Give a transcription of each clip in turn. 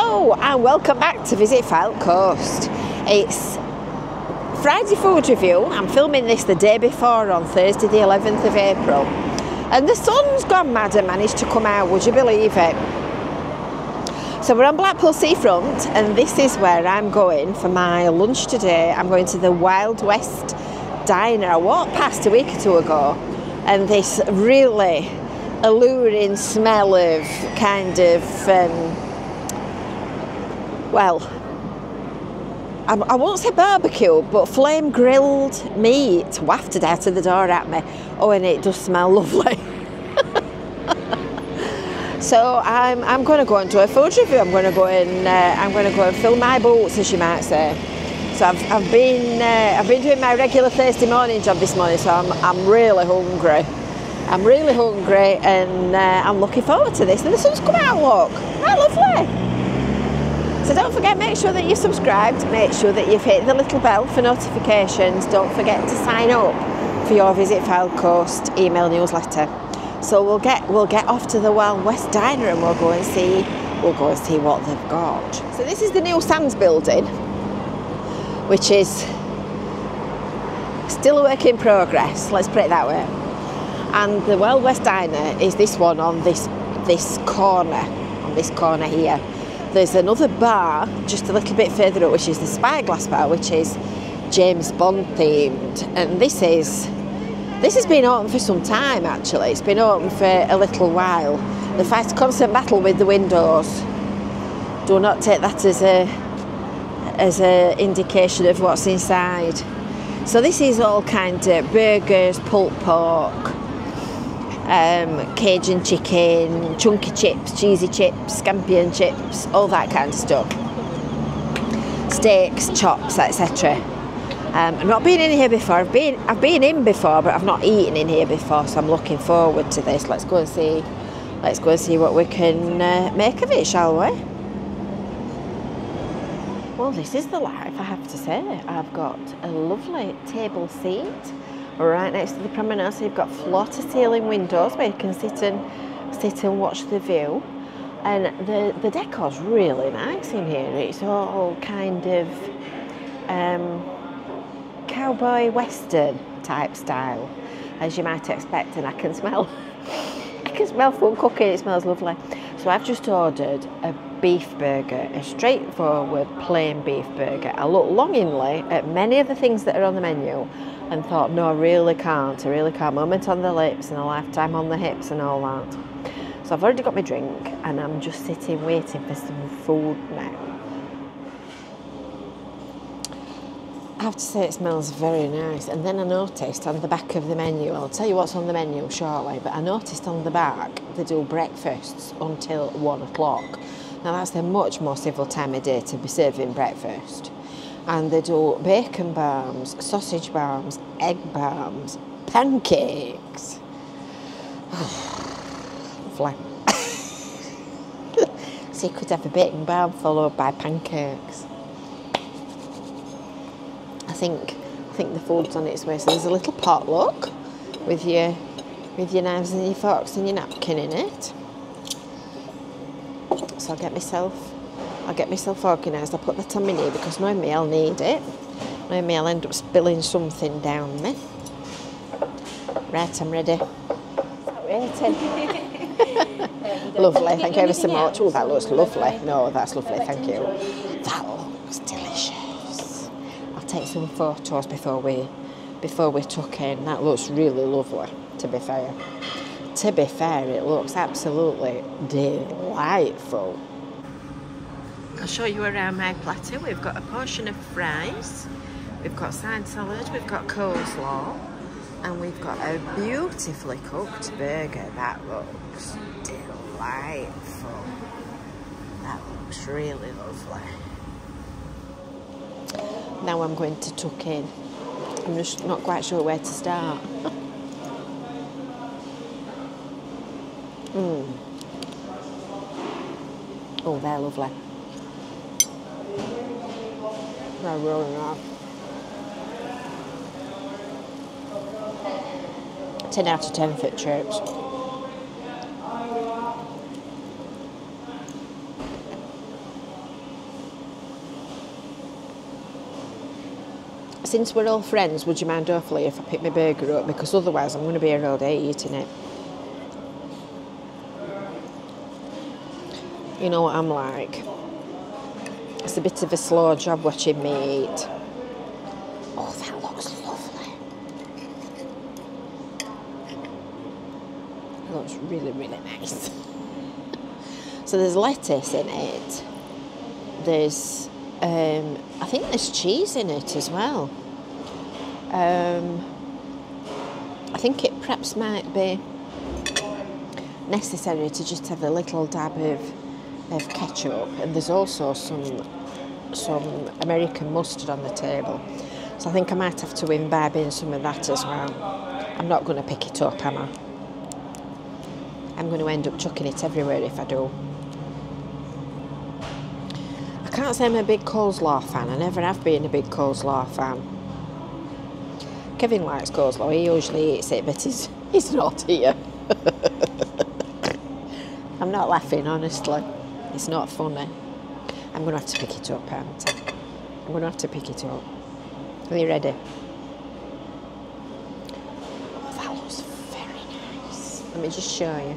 Hello and welcome back to Visit Fylde Coast. It's Friday food review. I'm filming this the day before on Thursday the 11th of April. And the sun's gone mad and managed to come out, would you believe it? So we're on Blackpool Seafront and this is where I'm going for my lunch today. I'm going to the Wild West Diner. I walked past a week or two ago and this really alluring smell of kind of um, well, I, won't say barbecue, but flame grilled meat wafted out of the door at me. Oh, and it does smell lovely. so I'm, I'm going to go and do a food review. I'm going to go and uh, I'm going to go and fill my boots, as you might say. So I've, I've been uh, I've been doing my regular Thursday morning job this morning, so I'm, I'm really hungry. I'm really hungry and uh, I'm looking forward to this. And the sun's come out, look. How lovely. So don't forget, make sure that you're subscribed, make sure that you've hit the little bell for notifications. Don't forget to sign up for your Visit Fylde Coast email newsletter. So we'll get we'll get off to the Wild West Diner and we'll go and see we'll go and see what they've got. So this is the new Sands building, which is still a work in progress, let's put it that way. And the Wild West Diner is this one on this this corner, on this corner here. There's another bar just a little bit further up, which is the Spyglass Bar, which is James Bond themed. And this is this has been open for some time actually. It's been open for a little while. The fight constant battle with the windows. Do not take that as a as an indication of what's inside. So this is all kind of burgers, pulled pork, um, Cajun chicken, chunky chips, cheesy chips, scampi and chips, all that kind of stuff. Steaks, chops, etc. Um, I've not been in here before. I've been I've been in before, but I've not eaten in here before. So I'm looking forward to this. Let's go and see. Let's go and see what we can uh, make of it, shall we? Well, this is the life, I have to say. I've got a lovely table seat right next to the promenade. You've got floor to ceiling windows where you can sit and sit and watch the view. And the, the decor's really nice in here. It's all kind of um, cowboy western type style, as you might expect. And I can smell, I can smell food cooking. It smells lovely. So I've just ordered a beef burger, a straightforward plain beef burger. I look longingly at many of the things that are on the menu and thought, no, I really can't. I really can't. Moment on the lips and a lifetime on the hips and all that. So I've already got my drink and I'm just sitting waiting for some food now. I have to say it smells very nice. And then I noticed on the back of the menu, I'll tell you what's on the menu shortly, but I noticed on the back they do breakfasts until one o'clock. Now that's a much more civil time of day to be serving breakfast and they do bacon bars, sausage bars, egg bars, pancakes. Lovely. so you could have a bacon bar followed by pancakes. I think I think the food's on its way. So there's a little potluck with your with your knives and your forks and your napkin in it. So I'll get myself I'll get myself organised. I'll put that on my knee because knowing me, I'll need it. Knowing me, I'll end up spilling something down me. Right, I'm ready. lovely, thank you ever so much. Oh, that looks lovely. No, that's lovely, thank you. That looks delicious. I'll take some photos before we before we tuck in. That looks really lovely, to be fair. To be fair, it looks absolutely delightful. I'll show you around my platter. We've got a portion of fries, we've got side salad, we've got coleslaw, and we've got a beautifully cooked burger. That looks delightful. That looks really lovely. Now I'm going to tuck in. I'm just not quite sure where to start. mm. Oh, they're lovely. Not really enough. 10 out of 10 foot trips. Since we're all friends, would you mind awfully if I pick my burger up? Because otherwise I'm going to be here all day eating it. You know what I'm like. It's a bit of a slow job watching me eat. Oh, that looks lovely. It looks really, really nice. so there's lettuce in it. There's, um, I think there's cheese in it as well. Um, I think it perhaps might be necessary to just have a little dab of, of ketchup and there's also some some American mustard on the table. So I think I might have to imbibe in some of that as well. I'm not going to pick it up am I? I'm going to end up chucking it everywhere if I do. I can't say I'm a big coleslaw fan. I never have been a big coleslaw fan. Kevin likes coleslaw. He usually eats it but he's, he's not here. I'm not laughing honestly. It's not funny. I'm going to have to pick it up, aren't I? I'm going to have to pick it up. Are you ready? Oh, that looks very nice. Let me just show you.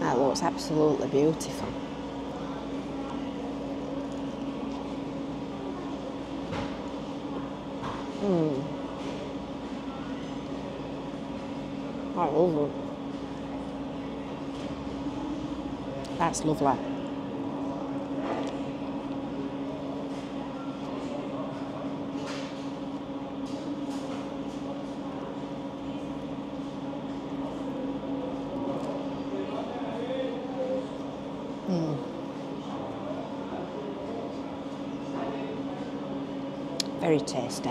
That looks absolutely beautiful. Hmm. I love it. That's lovely. Very tasty.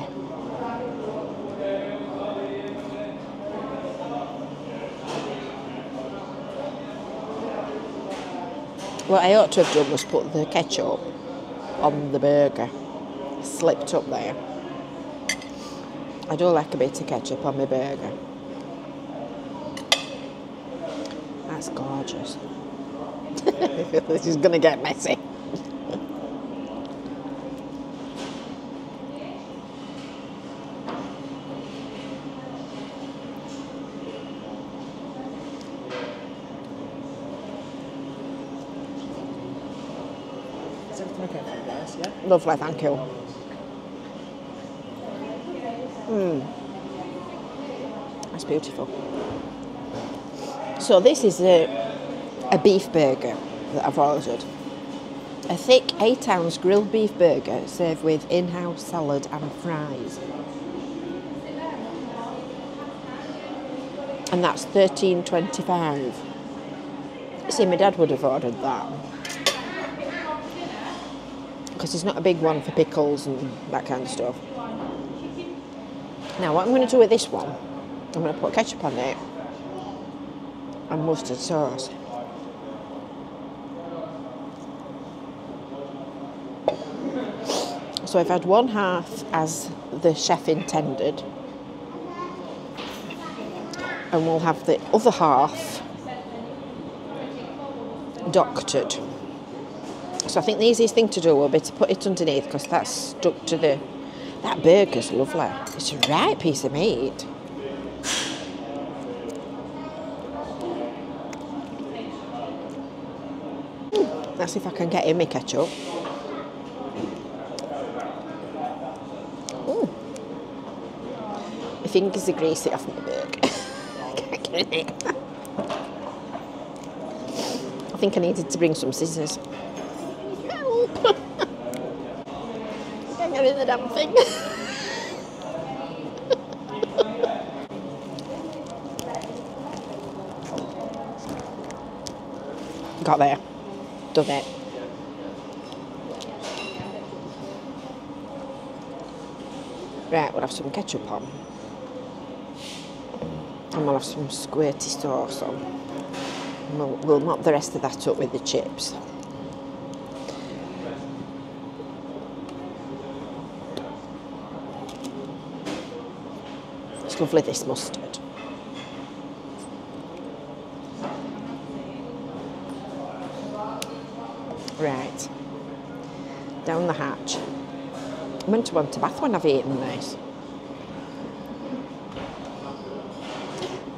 What I ought to have done was put the ketchup on the burger. Slipped up there. I do like a bit of ketchup on my burger. That's gorgeous. this is going to get messy. Okay for you guys? Yeah? Lovely, thank you. Mm. That's beautiful. So this is a, a beef burger that I've ordered. A thick eight ounce grilled beef burger served with in-house salad and fries. And that's thirteen twenty-five. See, my dad would have ordered that because he's not a big one for pickles and that kind of stuff. Now, what I'm going to do with this one, I'm going to put ketchup on it and mustard sauce. So I've had one half as the chef intended, and we'll have the other half doctored. So I think the easiest thing to do will be to put it underneath because that's stuck to the. That burger's lovely. It's a right piece of meat. Let's see if I can get in my ketchup. Ooh. My fingers are greasy off my burger. I can't get it. I think I needed to bring some scissors. Get in the damn thing. Got there. Done it. Right, we'll have some ketchup on. And we'll have some squirty sauce on. We'll, we'll mop the rest of that up with the chips. Lovely, this mustard. Right. Down the hatch. I'm meant to want a bath when I've eaten this.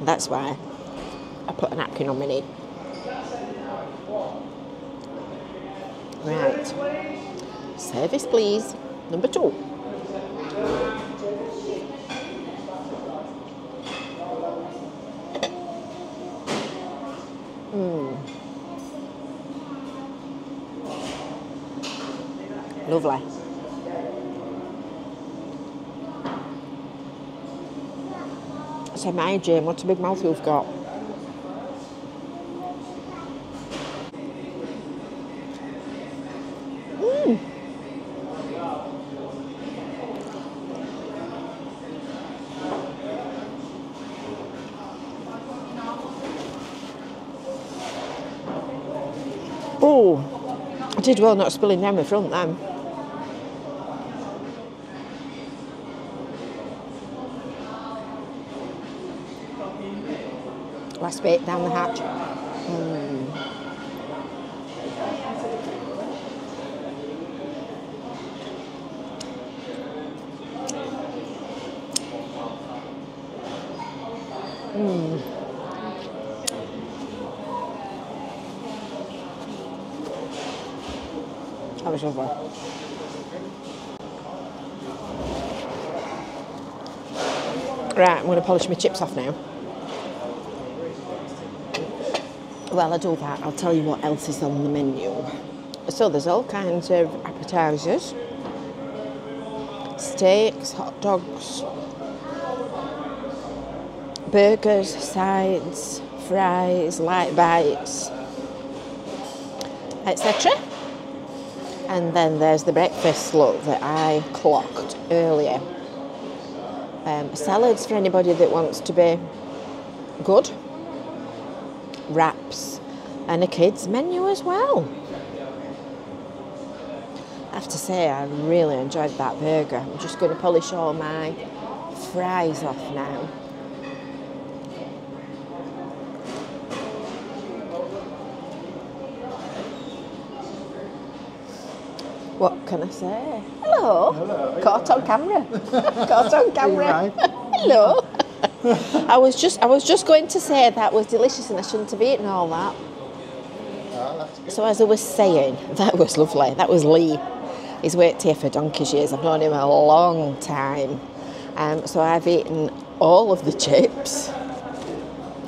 That's why I put a napkin on my knee. Right. Service, please. Number two. Lovely. So my Jane, what a big mouth you've got. Oh, I did well not spilling down the front then. Last bit down the hatch. Mm. Mm. That was. Right, I'm going to polish my chips off now. Well, I do that. I'll tell you what else is on the menu. So there's all kinds of appetizers, steaks, hot dogs, burgers, sides, fries, light bites, etc. And then there's the breakfast look that I clocked earlier. Um, salads for anybody that wants to be good wraps, and a kids menu as well. I have to say, I really enjoyed that burger. I'm just going to polish all my fries off now. What can I say? Hello. Hello. Caught on camera. Caught on camera. Hello. I was just I was just going to say that was delicious and I shouldn't have eaten all that. So as I was saying, that was lovely. That was Lee. He's worked here for donkey's years. I've known him a long time. Um, so I've eaten all of the chips.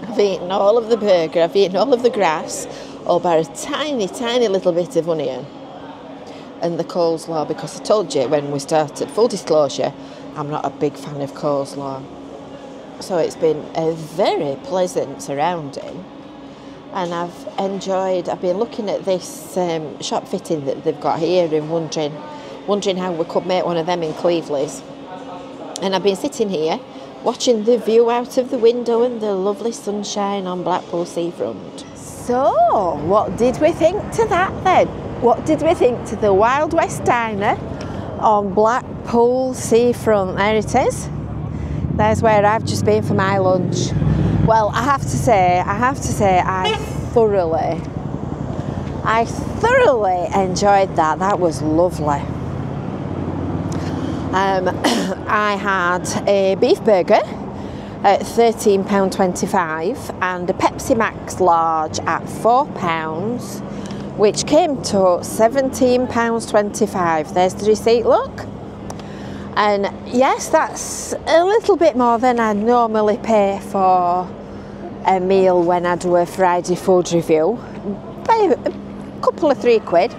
I've eaten all of the burger. I've eaten all of the grass, all by a tiny, tiny little bit of onion. And the coleslaw, because I told you when we started, full disclosure, I'm not a big fan of coleslaw. So it's been a very pleasant surrounding. And I've enjoyed, I've been looking at this um, shop fitting that they've got here and wondering, wondering how we could make one of them in Cleveleys. And I've been sitting here watching the view out of the window and the lovely sunshine on Blackpool seafront. So, what did we think to that then? What did we think to the Wild West Diner on Blackpool seafront? There it is. There's where I've just been for my lunch. Well, I have to say, I have to say, I thoroughly, I thoroughly enjoyed that. That was lovely. Um, I had a beef burger at £13.25 and a Pepsi Max large at £4, which came to £17.25. There's the receipt, look. And yes, that's a little bit more than I normally pay for a meal when I do a Friday food review. A couple of three quid.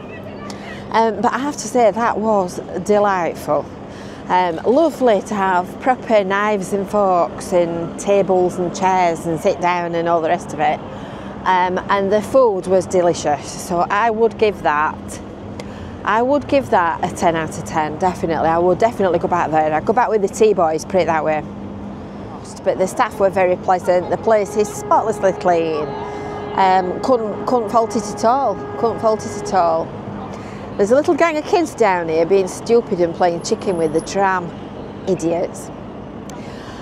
Um, but I have to say that was delightful. Um, lovely to have proper knives and forks and tables and chairs and sit down and all the rest of it. Um, and the food was delicious. So I would give that I would give that a 10 out of 10, definitely. I would definitely go back there. I'd go back with the tea boys, put it that way. But the staff were very pleasant. The place is spotlessly clean. Um, couldn't, couldn't fault it at all. Couldn't fault it at all. There's a little gang of kids down here being stupid and playing chicken with the tram. Idiots.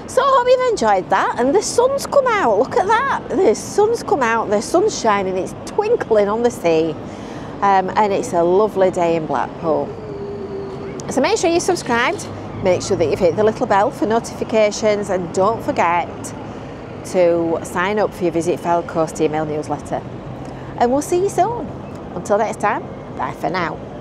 So I hope you've enjoyed that. And the sun's come out. Look at that. The sun's come out. The sun's shining. It's twinkling on the sea um, and it's a lovely day in Blackpool. So make sure you're subscribed, make sure that you've hit the little bell for notifications, and don't forget to sign up for your Visit Fylde Coast email newsletter. And we'll see you soon. Until next time, bye for now.